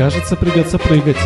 Кажется, придется прыгать.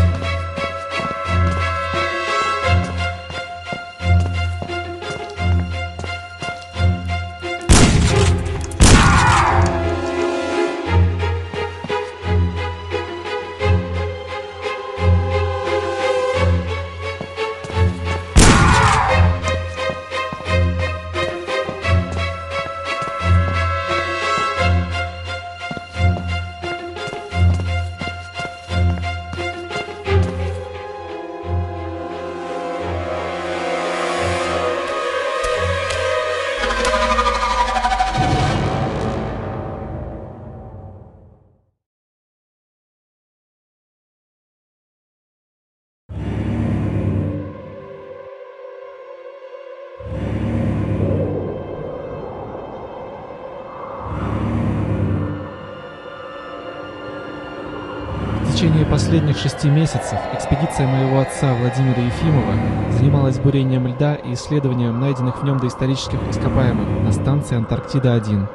Течение последних шести месяцев экспедиция моего отца Владимира Ефимова занималась бурением льда и исследованием найденных в нем доисторических ископаемых на станции Антарктида-1.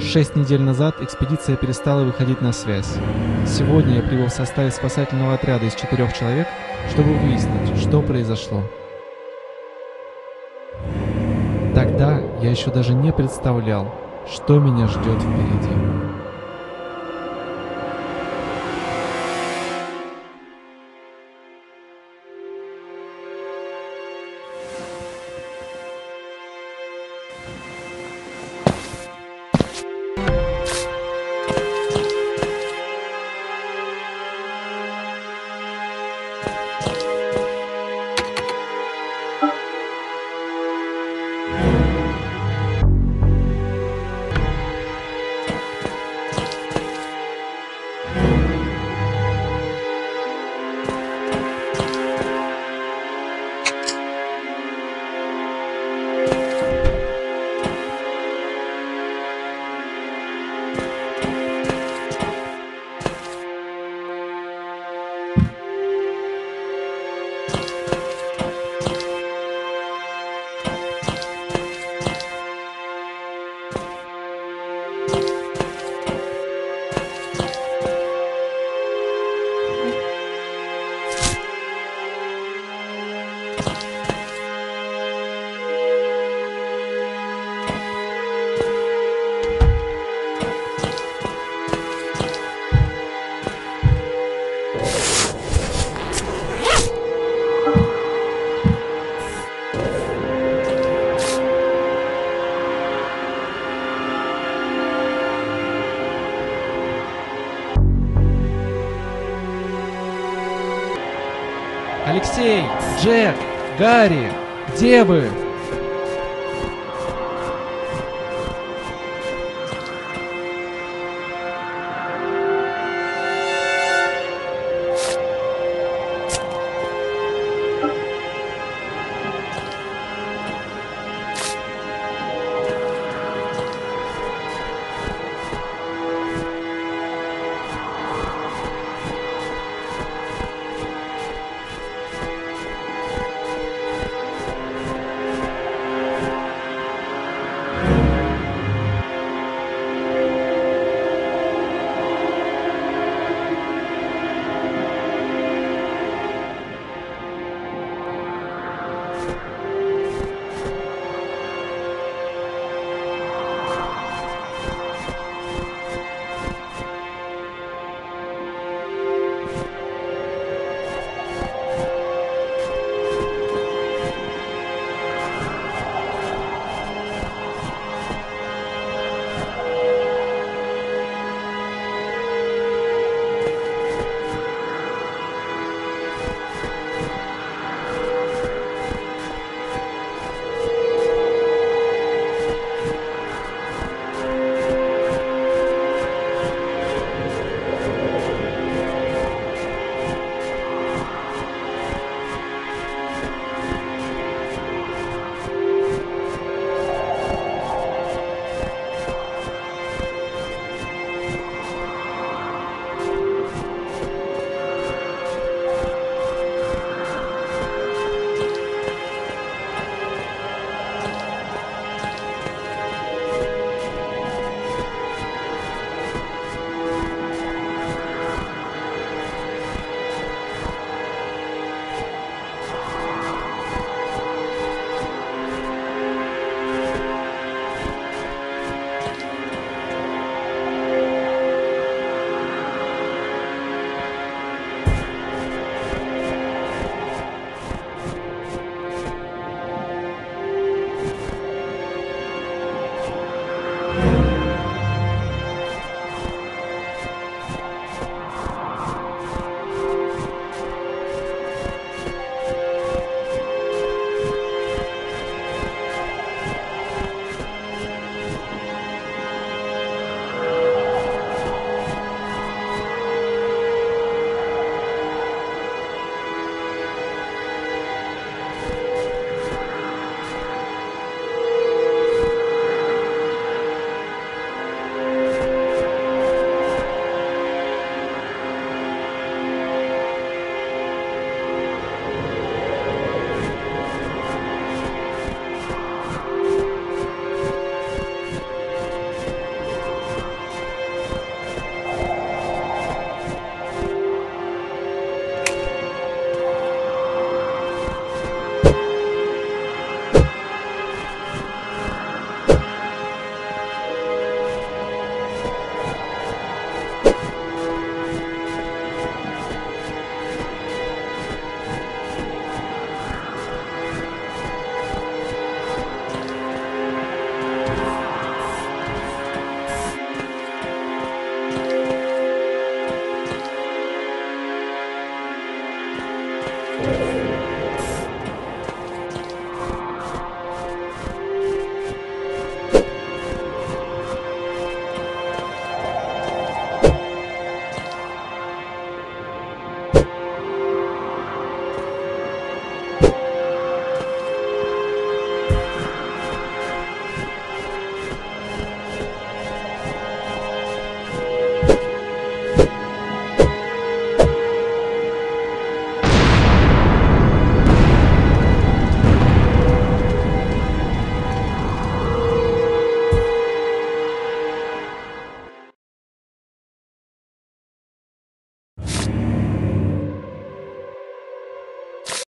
Шесть недель назад экспедиция перестала выходить на связь. Сегодня я прибыл в составе спасательного отряда из четырех человек, чтобы выяснить, что произошло. Тогда я еще даже не представлял, что меня ждет впереди. Алексей! Джек! Гарри! Где вы?